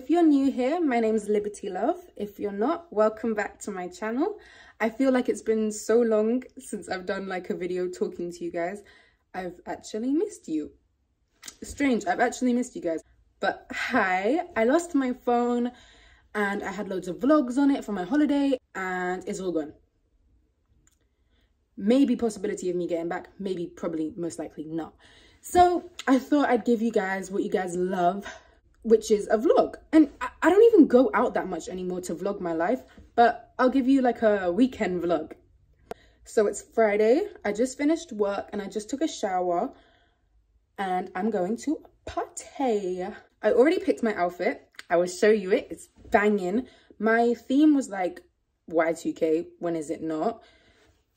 if you're new here, my name is Liberty Love. If you're not, welcome back to my channel. I feel like it's been so long since I've done like a video talking to you guys. I've actually missed you. Strange, I've actually missed you guys. But hi, I lost my phone and I had loads of vlogs on it for my holiday and it's all gone. Maybe possibility of me getting back, maybe probably most likely not. So I thought I'd give you guys what you guys love which is a vlog. And I, I don't even go out that much anymore to vlog my life, but I'll give you like a weekend vlog. So it's Friday, I just finished work and I just took a shower and I'm going to party. I already picked my outfit. I will show you it, it's banging. My theme was like Y2K, when is it not?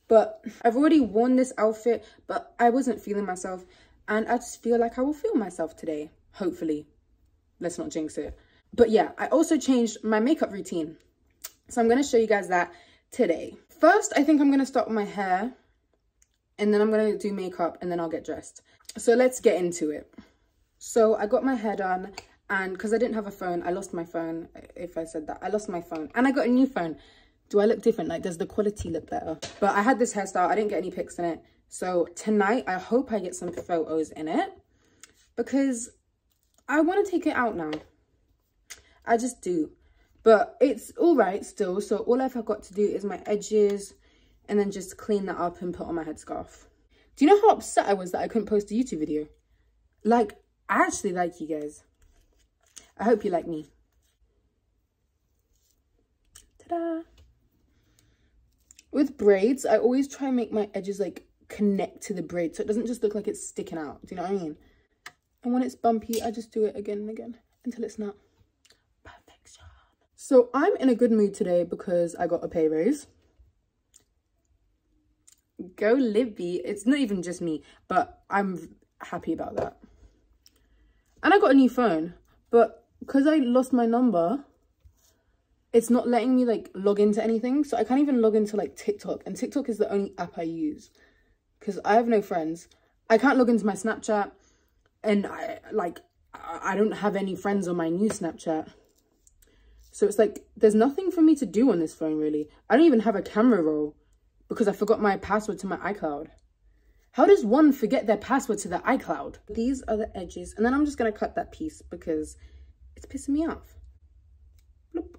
But I've already worn this outfit, but I wasn't feeling myself. And I just feel like I will feel myself today, hopefully let's not jinx it. But yeah, I also changed my makeup routine. So I'm going to show you guys that today. First, I think I'm going to start with my hair and then I'm going to do makeup and then I'll get dressed. So let's get into it. So I got my hair done and because I didn't have a phone, I lost my phone, if I said that. I lost my phone and I got a new phone. Do I look different? Like, does the quality look better? But I had this hairstyle. I didn't get any pics in it. So tonight, I hope I get some photos in it because I want to take it out now. I just do. But it's all right still. So all I've got to do is my edges and then just clean that up and put on my headscarf. Do you know how upset I was that I couldn't post a YouTube video? Like, I actually like you guys. I hope you like me. Ta-da! With braids, I always try and make my edges like connect to the braid so it doesn't just look like it's sticking out. Do you know what I mean? And when it's bumpy, I just do it again and again until it's not perfection. So I'm in a good mood today because I got a pay raise. Go Libby. It's not even just me, but I'm happy about that. And I got a new phone, but because I lost my number, it's not letting me like log into anything. So I can't even log into like TikTok and TikTok is the only app I use because I have no friends. I can't log into my Snapchat and I like I don't have any friends on my new Snapchat. So it's like there's nothing for me to do on this phone really. I don't even have a camera roll because I forgot my password to my iCloud. How does one forget their password to their iCloud? These are the edges and then I'm just going to cut that piece because it's pissing me off. Bloop.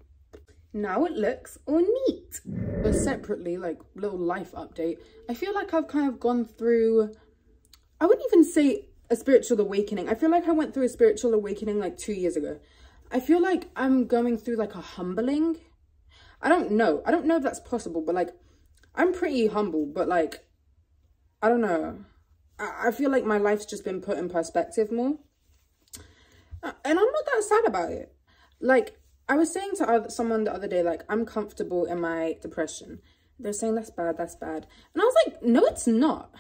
Now it looks all neat. But separately, like little life update, I feel like I've kind of gone through, I wouldn't even say a spiritual awakening. I feel like I went through a spiritual awakening like two years ago. I feel like I'm going through like a humbling. I don't know. I don't know if that's possible, but like I'm pretty humble, but like I don't know. I, I feel like my life's just been put in perspective more. Uh, and I'm not that sad about it. Like I was saying to other, someone the other day, like I'm comfortable in my depression. They're saying that's bad, that's bad. And I was like, no, it's not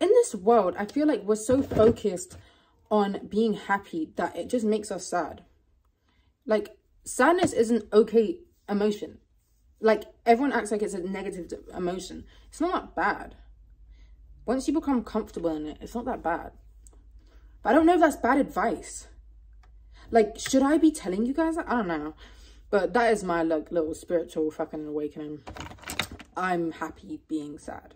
in this world, I feel like we're so focused on being happy that it just makes us sad. Like, sadness isn't okay emotion. Like, everyone acts like it's a negative emotion. It's not that bad. Once you become comfortable in it, it's not that bad. But I don't know if that's bad advice. Like, should I be telling you guys that? I don't know. But that is my, like, little spiritual fucking awakening. I'm happy being sad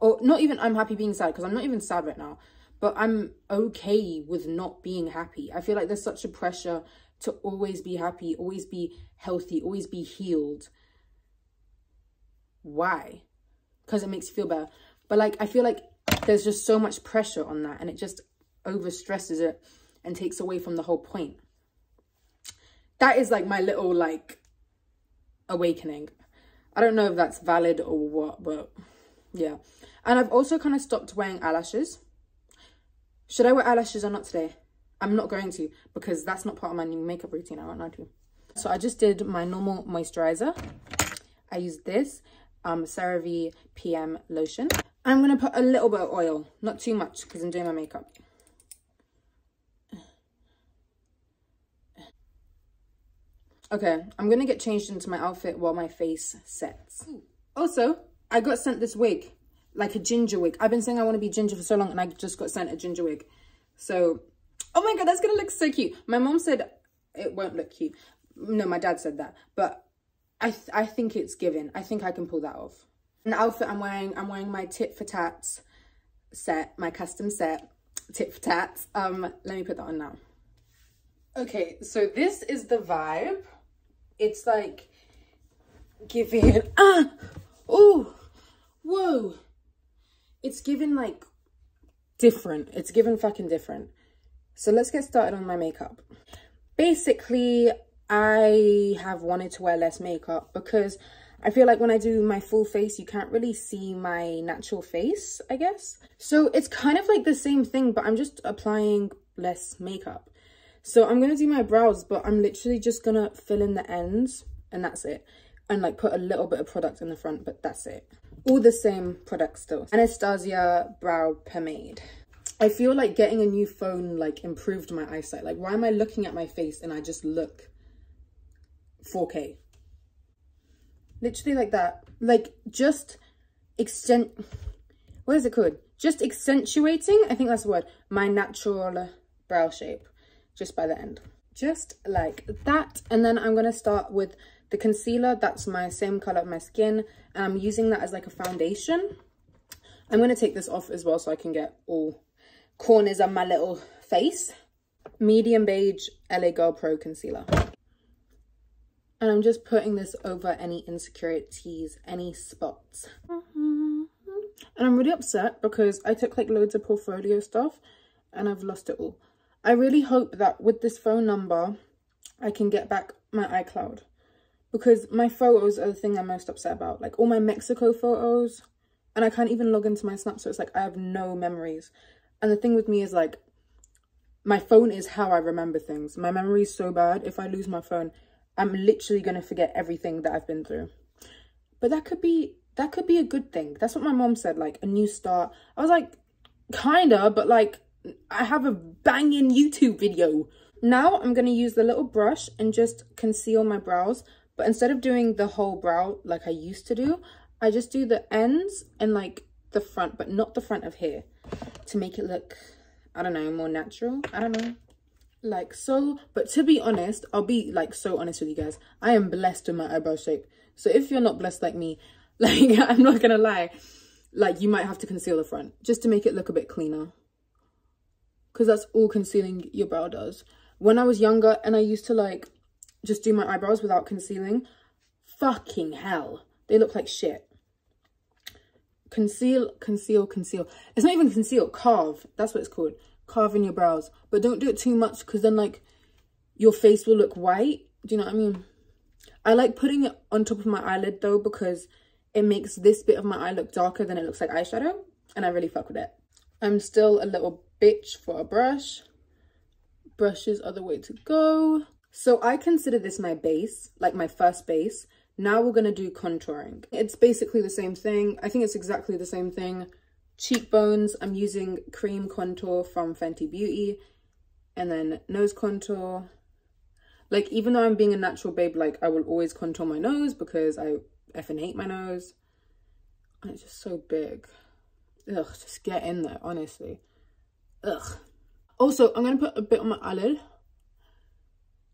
or not even I'm happy being sad because I'm not even sad right now, but I'm okay with not being happy. I feel like there's such a pressure to always be happy, always be healthy, always be healed. Why? Because it makes you feel better. But like, I feel like there's just so much pressure on that and it just over stresses it and takes away from the whole point. That is like my little like awakening. I don't know if that's valid or what, but yeah. And I've also kind of stopped wearing eyelashes. Should I wear eyelashes or not today? I'm not going to because that's not part of my new makeup routine. I won't lie to. So I just did my normal moisturizer. I used this um, CeraVe PM lotion. I'm to put a little bit of oil, not too much because I'm doing my makeup. Okay, I'm going to get changed into my outfit while my face sets. Also, I got sent this wig like a ginger wig. I've been saying I want to be ginger for so long and I just got sent a ginger wig. So Oh my God, that's gonna look so cute. My mom said it won't look cute. No, my dad said that, but I, th I think it's given. I think I can pull that off. An outfit I'm wearing, I'm wearing my tit for tats set, my custom set, tit for tats. Um, let me put that on now. Okay, so this is the vibe. It's like giving, ah, oh, whoa. It's given like different. It's given fucking different. So let's get started on my makeup. Basically, I have wanted to wear less makeup because I feel like when I do my full face, you can't really see my natural face, I guess. So it's kind of like the same thing, but I'm just applying less makeup. So I'm going to do my brows, but I'm literally just going to fill in the ends and that's it. And like put a little bit of product in the front, but that's it. All the same product still. Anastasia Brow Pomade. I feel like getting a new phone like improved my eyesight. Like why am I looking at my face and I just look 4K? Literally like that. Like just extent, what is it called? Just accentuating, I think that's the word, my natural brow shape just by the end. Just like that. And then I'm to start with the concealer. That's my same color of my skin. And I'm using that as like a foundation. I'm going to take this off as well so I can get all corners of my little face. Medium beige LA Girl Pro Concealer. And I'm just putting this over any insecurities, any spots. And I'm really upset because I took like loads of portfolio stuff and I've lost it all. I really hope that with this phone number, I can get back my iCloud. Because my photos are the thing I'm most upset about. Like all my Mexico photos. And I can't even log into my Snap. So it's like I have no memories. And the thing with me is like, my phone is how I remember things. My memory is so bad. If I lose my phone, I'm literally going to forget everything that I've been through. But that could be, that could be a good thing. That's what my mom said, like a new start. I was like, kinda, but like, I have a banging YouTube video. Now I'm going to use the little brush and just conceal my brows. But instead of doing the whole brow like I used to do, I just do the ends and like the front, but not the front of here to make it look, I don't know, more natural. I don't know. Like so but to be honest i'll be like so honest with you guys. I am blessed with my eyebrow shape. So if you're not blessed like me like i'm not gonna lie like you might have to conceal the front just to make it look a bit cleaner. Because that's all concealing your brow does. When i was younger and i used to like just do my eyebrows without concealing fucking hell they look like shit conceal conceal conceal it's not even conceal carve that's what it's called carving your brows. But don't do it too much because then like your face will look white. Do you know what I mean? I like putting it on top of my eyelid though because it makes this bit of my eye look darker than it looks like eyeshadow. And I really fuck with it. I'm still a little bitch for a brush. Brushes are the way to go. So I consider this my base, like my first base. Now we're going to do contouring. It's basically the same thing. I think it's exactly the same thing. Cheekbones i'm using cream contour from fenty beauty. And then nose contour. Like even though i'm being a natural babe like i will always contour my nose because i effing hate my nose. And it's just so big. Ugh just get in there honestly. Ugh. Also i'm gonna put a bit on my eyelid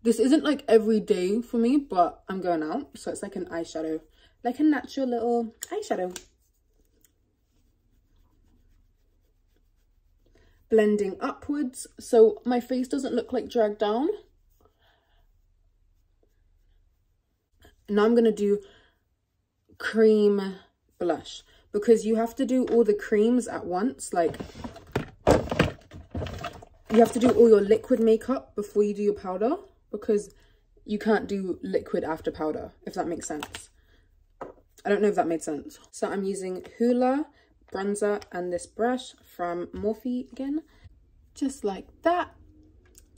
this isn't like every day for me but i'm going out so it's like an eyeshadow like a natural little eyeshadow blending upwards so my face doesn't look like dragged down. Now I'm going to do cream blush because you have to do all the creams at once. Like you have to do all your liquid makeup before you do your powder because you can't do liquid after powder, if that makes sense. I don't know if that made sense. So I'm using Hoola bronzer and this brush from Morphe again, just like that.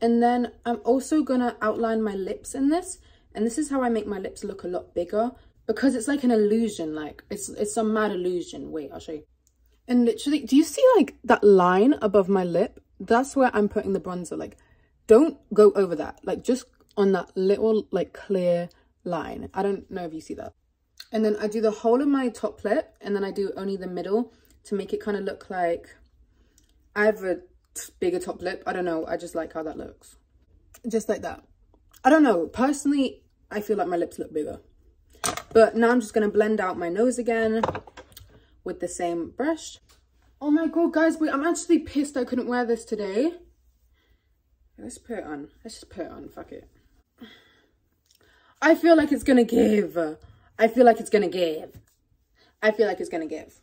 And then I'm also gonna outline my lips in this. And this is how I make my lips look a lot bigger because it's like an illusion, like it's, it's some mad illusion. Wait, I'll show you. And literally, do you see like that line above my lip? That's where I'm putting the bronzer. Like, don't go over that. Like, just on that little like clear line. I don't know if you see that. And then I do the whole of my top lip and then I do only the middle to make it kind of look like i have a bigger top lip. I don't know. I just like how that looks. Just like that. I don't know. Personally, I feel like my lips look bigger. But now I'm just going to blend out my nose again with the same brush. Oh my god, guys, wait, I'm actually pissed I couldn't wear this today. Let's put it on. Let's just put it on. Fuck it. I feel like it's to give. I feel like it's to give. I feel like it's to give.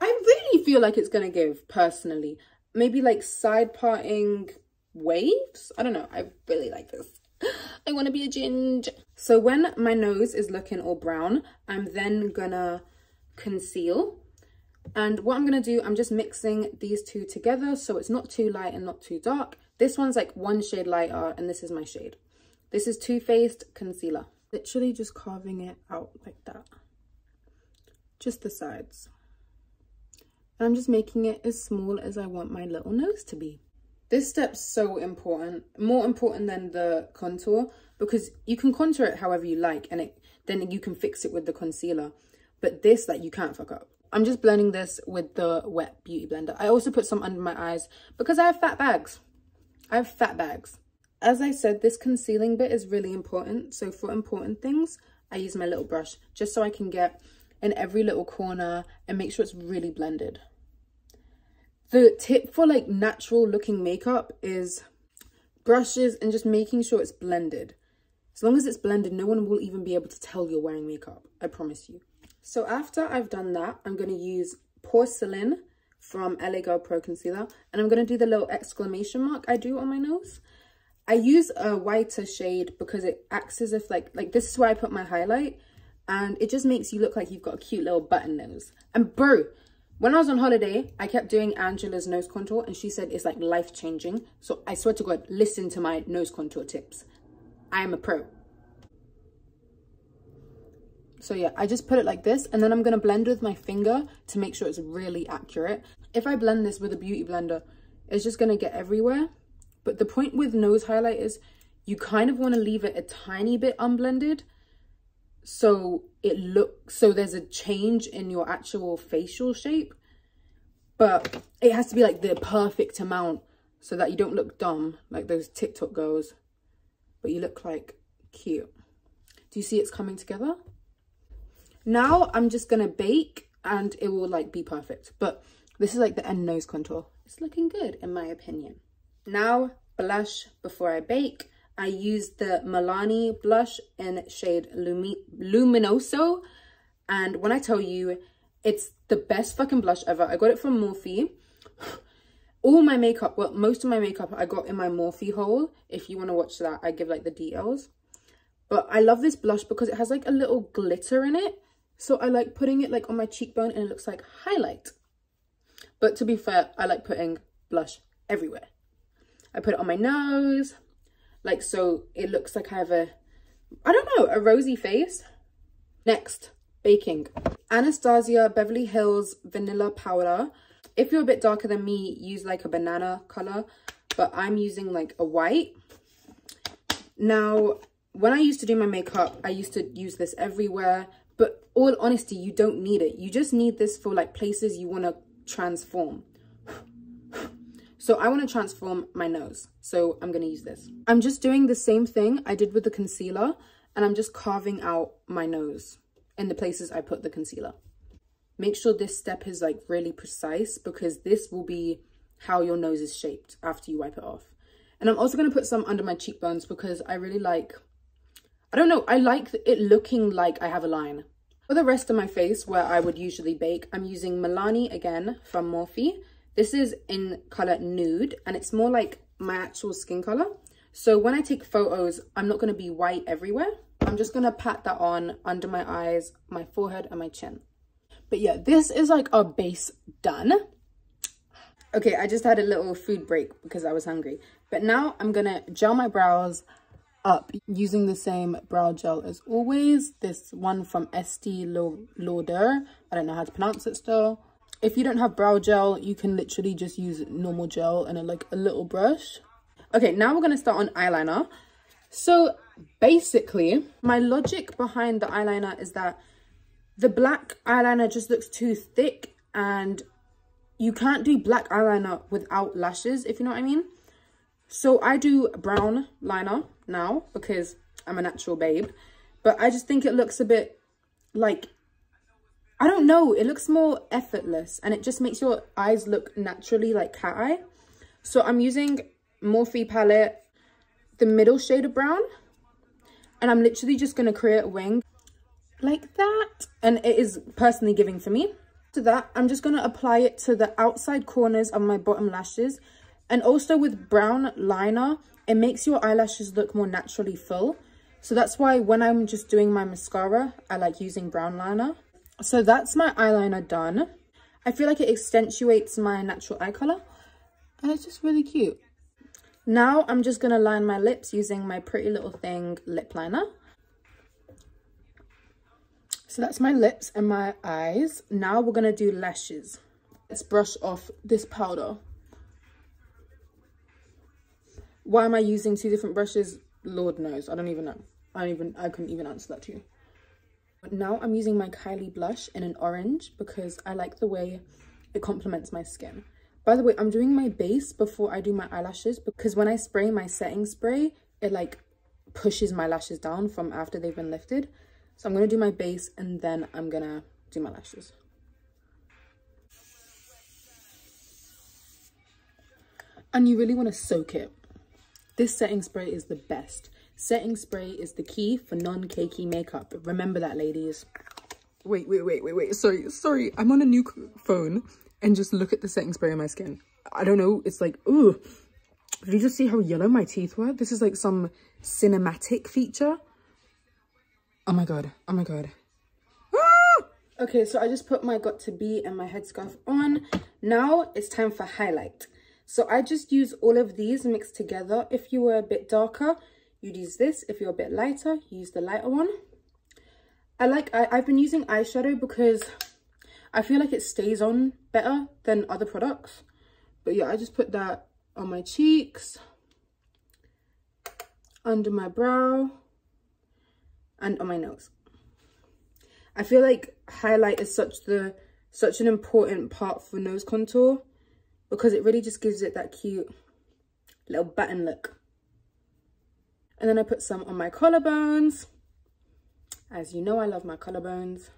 I really feel like it's to give, personally. Maybe like side parting waves? I don't know. I really like this. I want to be a ginger. So when my nose is looking all brown, I'm then gonna conceal. And what I'm gonna do, I'm just mixing these two together so it's not too light and not too dark. This one's like one shade lighter and this is my shade. This is Too Faced Concealer. Literally just carving it out like that. Just the sides. And I'm just making it as small as I want my little nose to be. This step's so important, more important than the contour because you can contour it however you like and it then you can fix it with the concealer. But this, like, you can't fuck up. I'm just blending this with the wet beauty blender. I also put some under my eyes because I have fat bags. I have fat bags. As I said, this concealing bit is really important. So for important things, I use my little brush just so I can get in every little corner and make sure it's really blended the tip for like natural looking makeup is brushes and just making sure it's blended. As long as it's blended, no one will even be able to tell you're wearing makeup. I promise you. So after I've done that, I'm going to use Porcelain from LA Girl Pro Concealer. And I'm going to do the little exclamation mark I do on my nose. I use a whiter shade because it acts as if like, like this is where I put my highlight. And it just makes you look like you've got a cute little button nose. And bro, when I was on holiday, I kept doing Angela's nose contour and she said it's like life changing. So I swear to God, listen to my nose contour tips. I am a pro. So yeah, I just put it like this and then I'm going to blend with my finger to make sure it's really accurate. If I blend this with a beauty blender, it's just going to get everywhere. But the point with nose highlight is you kind of want to leave it a tiny bit unblended so it looks so there's a change in your actual facial shape but it has to be like the perfect amount so that you don't look dumb like those tiktok girls but you look like cute do you see it's coming together now i'm just gonna bake and it will like be perfect but this is like the end nose contour it's looking good in my opinion now blush before i bake I used the Milani blush in shade Lumi Luminoso. And when I tell you, it's the best fucking blush ever. I got it from Morphe. All my makeup, well, most of my makeup I got in my Morphe haul. If you want to watch that, I give like the details. But I love this blush because it has like a little glitter in it. So I like putting it like on my cheekbone and it looks like highlight. But to be fair, I like putting blush everywhere. I put it on my nose, like, so it looks like I have a, I don't know, a rosy face. Next, baking. Anastasia Beverly Hills Vanilla Powder. If you're a bit darker than me, use like a banana color, but I'm using like a white. Now, when I used to do my makeup, I used to use this everywhere, all honesty, you don't need it. You just need this for like places you want to transform. So I want to transform my nose. So I'm going to use this. I'm just doing the same thing I did with the concealer and I'm just carving out my nose in the places I put the concealer. Make sure this step is like really precise because this will be how your nose is shaped after you wipe it off. And I'm also going to put some under my cheekbones because I really like, I don't know, I like it looking like I have a line. For the rest of my face where I would usually bake, I'm using Milani again from Morphe this is in color nude and it's more like my actual skin color. So when I take photos, I'm not going to be white everywhere. I'm just going to pat that on under my eyes, my forehead and my chin. But yeah, this is like our base done. Okay, I just had a little food break because I was hungry. But now I'm going to gel my brows up using the same brow gel as always. This one from Estee Lauder. I don't know how to pronounce it still if you don't have brow gel you can literally just use normal gel and a, like a little brush okay now we're going to start on eyeliner so basically my logic behind the eyeliner is that the black eyeliner just looks too thick and you can't do black eyeliner without lashes, if you know what I mean. So I do brown liner now because I'm a natural babe. But I just think it looks a bit like, I don't know, it looks more effortless and it just makes your eyes look naturally like cat eye. So I'm using Morphe palette, the middle shade of brown. And I'm literally just going to create a wing like that. And it is personally giving for me. To that, I'm just going to apply it to the outside corners of my bottom lashes. And also with brown liner, it makes your eyelashes look more naturally full. So that's why when I'm just doing my mascara, I like using brown liner. So that's my eyeliner done. I feel like it accentuates my natural eye color. And it's just really cute. Now I'm just going to line my lips using my Pretty Little Thing lip liner. So that's my lips and my eyes. Now we're going to do lashes. Let's brush off this powder. Why am I using two different brushes? Lord knows. I don't even know. I don't even, I couldn't even answer that to you. But now I'm using my Kylie blush in an orange because I like the way it complements my skin. By the way, I'm doing my base before I do my eyelashes because when I spray my setting spray, it like pushes my lashes down from after they've been lifted. So I'm going to do my base and then I'm going to do my lashes. And you really want to soak it. This setting spray is the best. Setting spray is the key for non-cakey makeup. Remember that, ladies. Wait, wait, wait, wait, wait. Sorry, sorry. I'm on a new phone and just look at the setting spray on my skin. I don't know. It's like, ooh. Did you just see how yellow my teeth were? This is like some cinematic feature. Oh my god. Oh my god. Ah! Okay, so I just put my Got2b and my headscarf on. Now it's time for highlight. So I just use all of these mixed together. If you were a bit darker, you'd use this. If you're a bit lighter, use the lighter one. I like, I, I've been using eyeshadow because I feel like it stays on better than other products. But yeah, I just put that on my cheeks, under my brow, and on my nose. I feel like highlight is such the such an important part for nose contour because it really just gives it that cute little button look. And then I put some on my collarbones. As you know, I love my collarbones.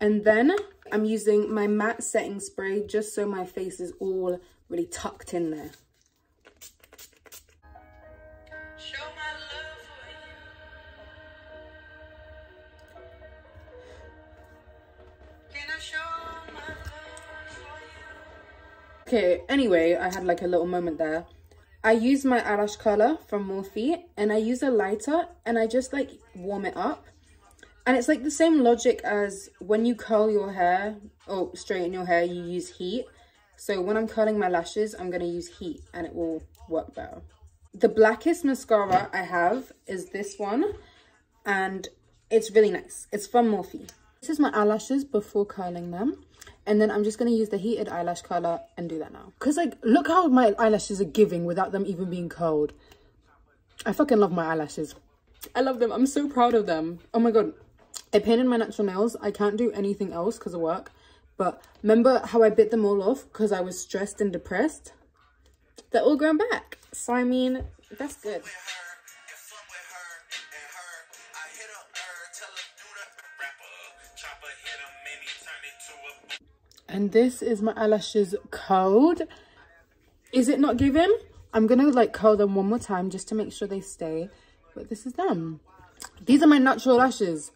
And then I'm using my matte setting spray just so my face is all really tucked in there. Okay, anyway, I had like a little moment there. I use my eyelash curler from Morphe and I use a lighter and I just like warm it up. And it's like the same logic as when you curl your hair or straighten your hair, you use heat. So when I'm curling my lashes, I'm going to use heat and it will work better. The blackest mascara I have is this one and it's really nice. It's from Morphe. This is my eyelashes before curling them. And then I'm just going to use the heated eyelash curler and do that now. Because, like, look how my eyelashes are giving without them even being curled. I fucking love my eyelashes. I love them. I'm so proud of them. Oh my god. I painted my natural nails. I can't do anything else because of work. But remember how I bit them all off because I was stressed and depressed? They're all grown back. So, I mean, that's good. And this is my eyelashes code is it not given i'm gonna like curl them one more time just to make sure they stay. But this is them. These are my natural lashes.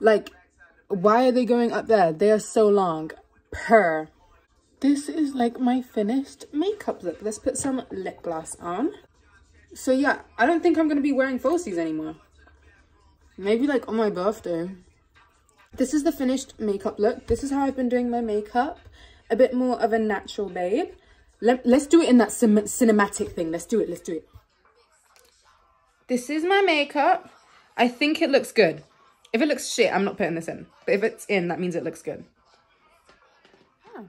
Like why are they going up there? They are so long. Per this is like my finished makeup look. Let's put some lip gloss on. So yeah i don't think i'm gonna be wearing falsies anymore. Maybe like on my birthday this is the finished makeup look. This is how I've been doing my makeup. A bit more of a natural babe. Let, let's do it in that cinematic thing. Let's do it. Let's do it. This is my makeup. I think it looks good. If it looks shit, I'm not putting this in. But if it's in, that means it looks good. Oh,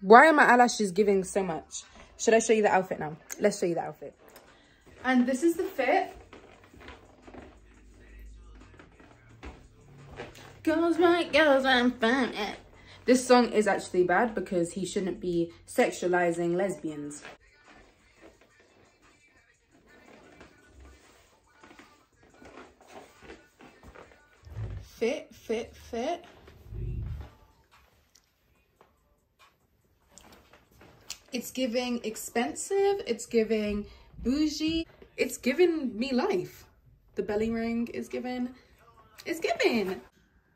Why are my eyelashes giving so much? Should I show you the outfit now? Let's show you the outfit. And this is the fit. Girls, my girls, I'm fine. This song is actually bad because he shouldn't be sexualizing lesbians. Fit, fit, fit. It's giving expensive, it's giving bougie, it's giving me life. The belly ring is given, it's giving.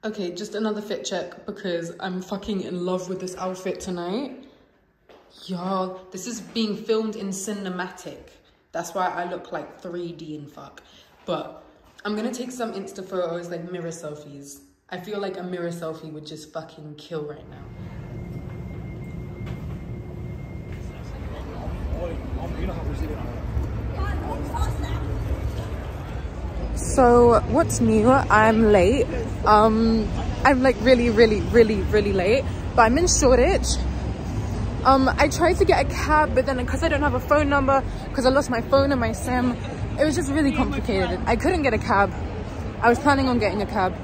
Okay, just another fit check because I'm fucking in love with this outfit tonight. Y'all, this is being filmed in cinematic. That's why I look like 3D and fuck. But I'm gonna take some Insta photos, like mirror selfies. I feel like a mirror selfie would just fucking kill right now. So what's new? I'm late. Um, I'm like really, really, really, really late. But I'm in Shoreditch. Um, I tried to get a cab, but then because I don't have a phone number, because I lost my phone and my SIM, it was just really complicated. I couldn't get a cab. I was planning on getting a cab.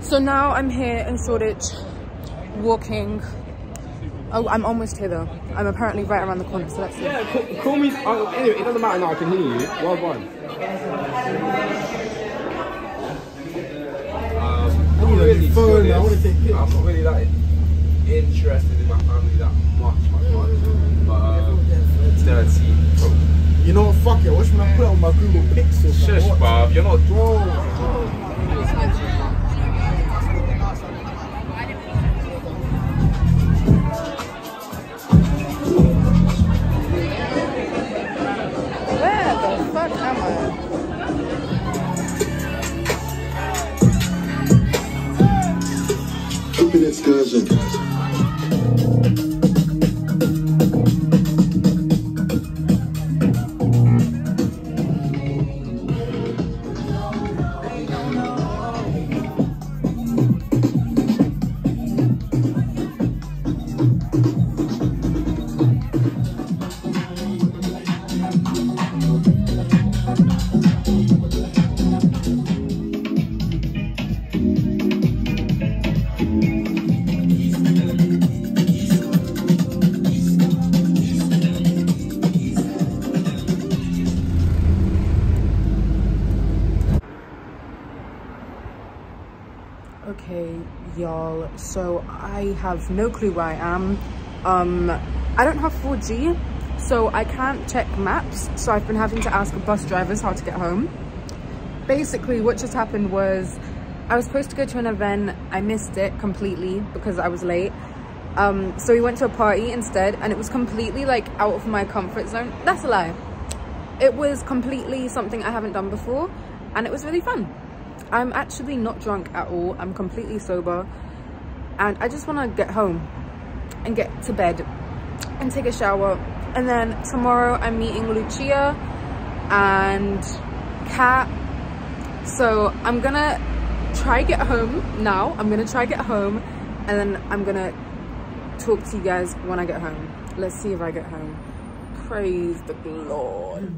So now I'm here in Shoreditch, walking. Oh, I'm almost here though. I'm apparently right around the corner, so let's see. Yeah, call, call me. Oh, anyway, it doesn't matter now. I can hear you. Well done. Um, I'm not really, phone, I want to take I'm not really that interested in my family that much, much, much. But um, dirty. Bro. You know what? Fuck it. Watch me put it on my Google Pixel. Shush, Bob. You're not. Bro. Okay, y'all. So I have no clue where I am. Um, I don't have 4G, so I can't check maps. So I've been having to ask bus drivers how to get home. Basically, what just happened was I was supposed to go to an event. I missed it completely because I was late. Um, so we went to a party instead, and it was completely like out of my comfort zone. That's a lie. It was completely something I haven't done before, and it was really fun. I'm actually not drunk at all. I'm completely sober. And I just want to get home and get to bed and take a shower. And then tomorrow I'm meeting Lucia and Kat. So I'm gonna try get home now. I'm gonna try get home and then I'm gonna talk to you guys when I get home. Let's see if I get home. Praise the Lord.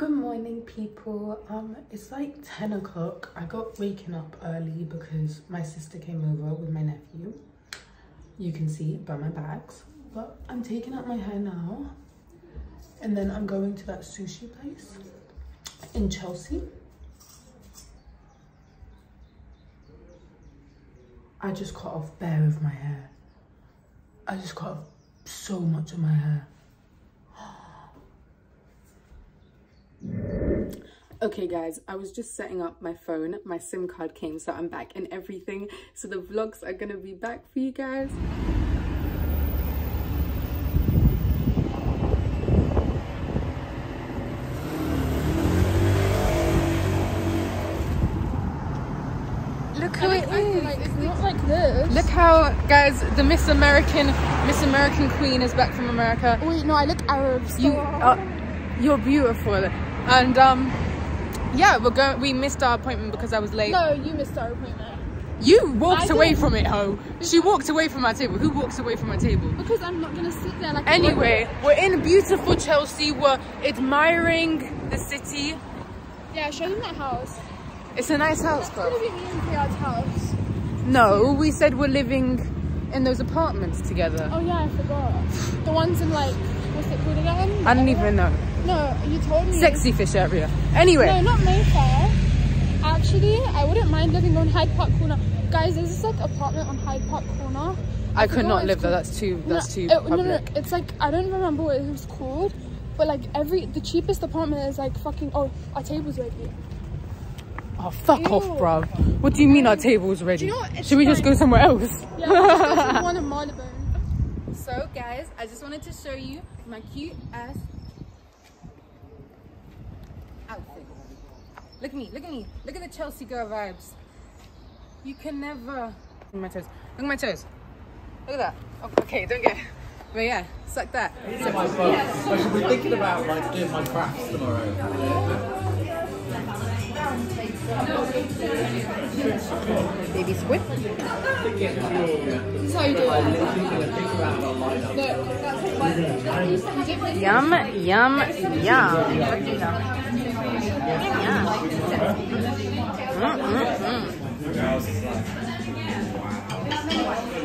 Good morning, people. Um, it's like 10 o'clock. I got waken up early because my sister came over with my nephew. You can see by my bags. But I'm taking out my hair now. And then I'm going to that sushi place in Chelsea. I just cut off bare of my hair. I just cut off so much of my hair. Okay guys, I was just setting up my phone. My SIM card came, so I'm back and everything. So the vlogs are gonna be back for you guys. Look who it is. It's not like this. Look how, guys, the Miss American, Miss American Queen is back from America. Wait, no, I look Arab. So You, uh, you're beautiful, and um, yeah, we're going. We missed our appointment because I was late. no, you missed our appointment. You walked I away did. from it, ho. She walked away from our table. Who walks away from our table? Because I'm not gonna sit there like. Anyway, we're in beautiful Chelsea. We're admiring the city. Yeah, show them that house. It's a nice house, It's gonna be me and Priya's house. No, we said we're living in those apartments together? Oh yeah, I forgot. The ones in like, what's it called again? I don't even know. No, you told me. Sexy fish area. Anyway, No, not Mayfair. Actually, I wouldn't mind living on Hyde Park Corner. Guys, there's this like apartment on Hyde Park Corner. I could not live there. That's too. That's too it- public. no, no, no, it's like I don't remember what it was called, but like every the cheapest apartment is like fucking. Oh, our table's ready. Oh, fuck off, Ew. bruv. What do you mean our table's ready? you know Should we just go somewhere else? Yeah, go to one in Marylebone. So, guys, I just wanted to show you my cute ass outfit. Look at me, look at me, look at the Chelsea girl vibes. You can never. Look at my toes. Look at my toes. Look at that. Oh, okay, don't get. But yeah, suck that. I should be thinking about like doing my crafts tomorrow. Baby squid. This is how you do it. Yum, yum, yum. Yum. Mm-mm-mm.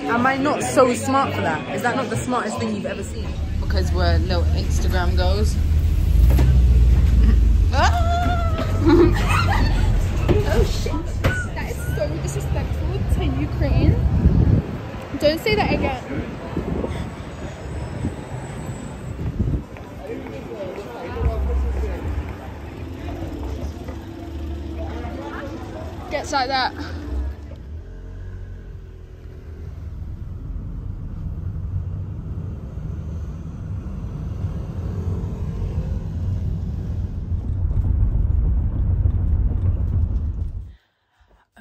Am I not so smart for that? Is that not the smartest thing you've ever seen? Because we're little Instagram goes. Ah! Oh shit. That is so disrespectful to Ukraine. Don't say that again. Gets like that.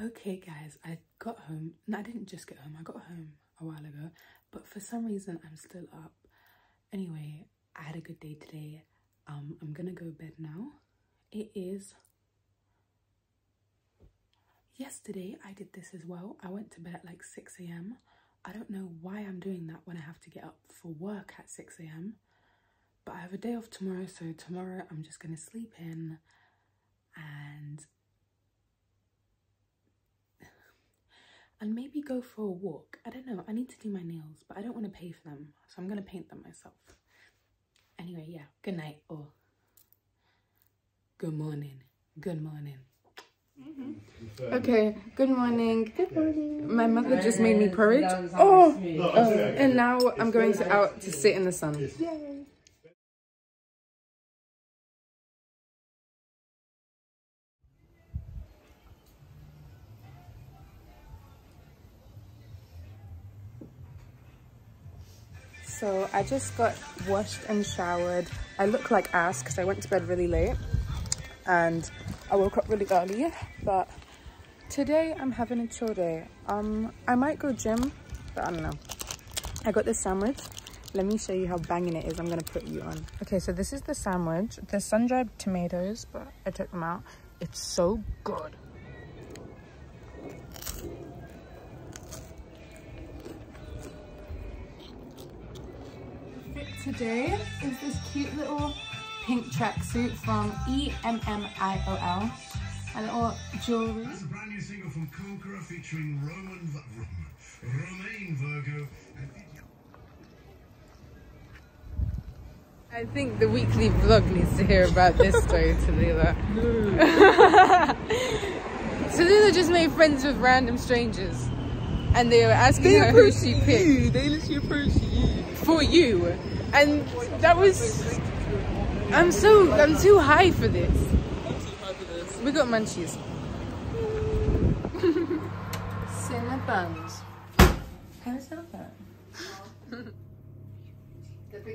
Okay, guys, I got home. No, I didn't just get home. I got home a while ago, but for some reason, I'm still up. Anyway, I had a good day today. Um, I'm gonna go to bed now. It is. Yesterday, I did this as well. I went to bed at like 6 a.m. I don't know why I'm doing that when I have to get up for work at 6 a.m. But I have a day off tomorrow, so tomorrow I'm just gonna sleep in and and maybe go for a walk. I don't know. I need to do my nails, but I don't want to pay for them, so I'm gonna paint them myself. Anyway, yeah. Good night or good morning. Good morning. Okay. Good morning. Good morning. My mother just made me porridge. Oh, oh, and now I'm going to out to sit in the sun. So I just got washed and showered. I look like ass because I went to bed really late and I woke up really early. But today I'm having a chill day. Um, I might go gym, but I don't know. I got this sandwich. Let me show you how banging it is. I'm gonna put you on. Okay, so this is the sandwich. The sun-dried tomatoes, but I took them out. It's so good. today is this cute little pink tracksuit from E E-M-M-I-O-L. A little jewelry. That's a brand new single from Conqueror featuring Roman, v- Roman Romain Virgo. I think the weekly vlog needs to hear about this story, Tallulah. Tallulah just made friends with random strangers. And they were asking her who she picked. They literally approached you. For you. And that was... I'm so... I'm too high for this. We got munchies. Cinnabons. How's that?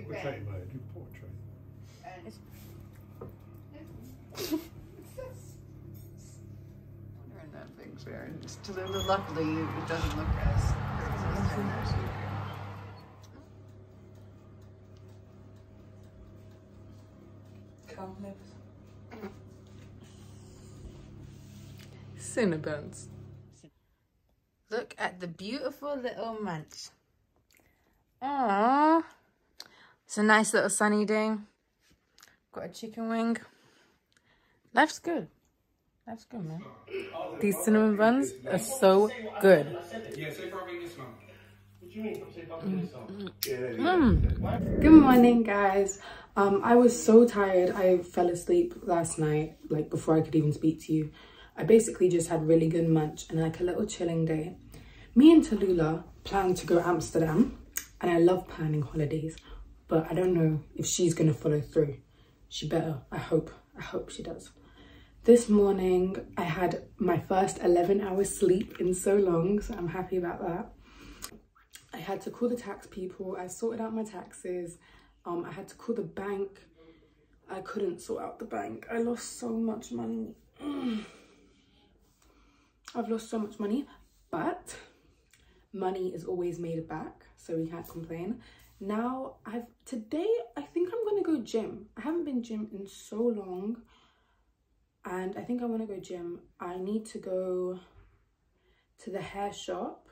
portrait mode, do portrait. You're in that big chair. Just to the, luckily, it doesn't look as. Cinnabons. Look at the beautiful little munch. Aww. It's a nice little sunny day. Got a chicken wing. Life's good. Life's good, man. These cinnamon buns are so good. Good morning, guys. Um, I was so tired. I fell asleep last night, like before I could even speak to you. I basically just had really good munch and like a little chilling day. Me and Tallulah planned to go Amsterdam, and I love planning holidays, but I don't know if she's gonna follow through. She better. I hope. I hope she does. This morning, I had my first 11 hours sleep in so long, so I'm happy about that. I had to call the tax people. I sorted out my taxes. Um, I had to call the bank. I couldn't sort out the bank. I lost so much money. I've lost so much money, but money is always made back, so we can't complain. Now, I've today, I think I'm gonna go gym. I haven't been gym in so long, and I think I wanna go gym. I need to go to the hair shop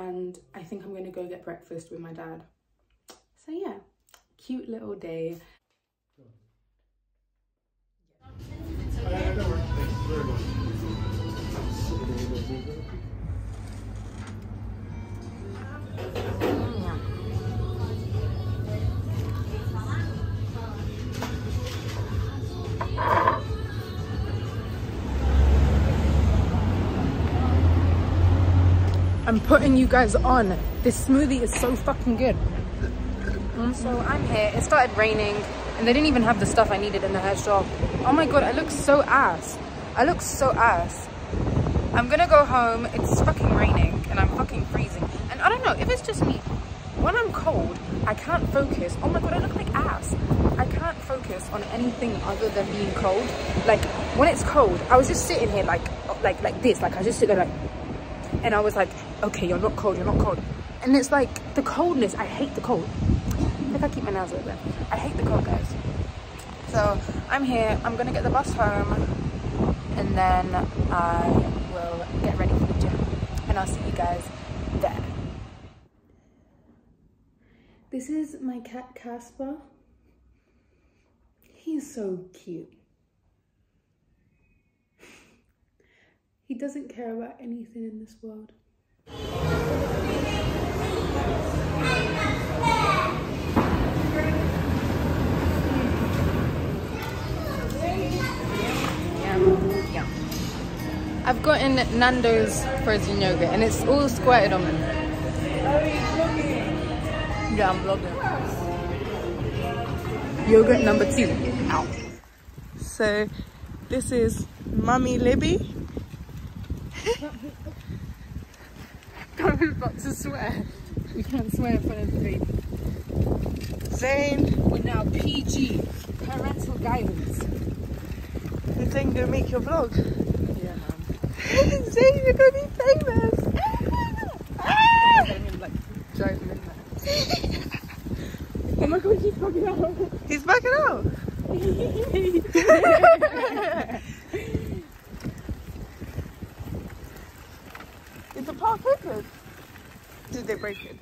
and I think I'm gonna go get breakfast with my dad. So yeah, cute little day. I'm putting you guys on. This smoothie is so fucking good. So I'm here. It started raining and they didn't even have the stuff I needed in the hair shop. Oh my god, I look so ass. I look so ass. I'm gonna go home. It's fucking raining and I'm fucking freezing. And I don't know if it's just me. When I'm cold, I can't focus. Oh my god, I look like ass. I can't focus on anything other than being cold. Like when it's cold, I was just sitting here like like like this. Like I just sit there like and I was like, okay, you're not cold, you're not cold. And it's like the coldness, I hate the cold. I think I keep my nails open. I hate the cold, guys. So I'm here, I'm gonna get the bus home and then I will get ready for the gym and I'll see you guys there. This is my cat Casper. He's so cute. He doesn't care about anything in this world. I've gotten Nando's frozen yogurt and it's all squirted on me. Yeah, I'm vlogging. Yogurt number two. Ow. So this is Mummy Libby. I was about to swear. We can't swear in front of the baby. Zane. We're now PG. Parental guidance. Is Zane gonna make your vlog? Yeah, man. Zane, you're gonna be famous! Like drive in there. oh my god, he's fucking out. He's backing out! Is the park open? Did they break it?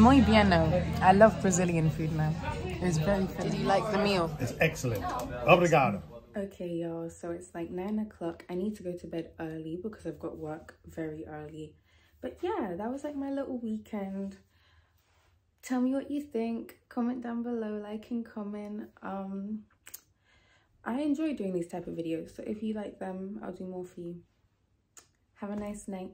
Meal was muy bueno. I love Brazilian food, now. It's was very Did filling. you like the meal? It's excellent. Obrigado. Okay, y'all, so it's like nine o'clock. I need to go to bed early because I've got work very early. But yeah, that was like my little weekend. Tell me what you think. Comment down below, like and comment. Um, I enjoy doing these type of videos, so if you like them, I'll do more for you. Have a nice night.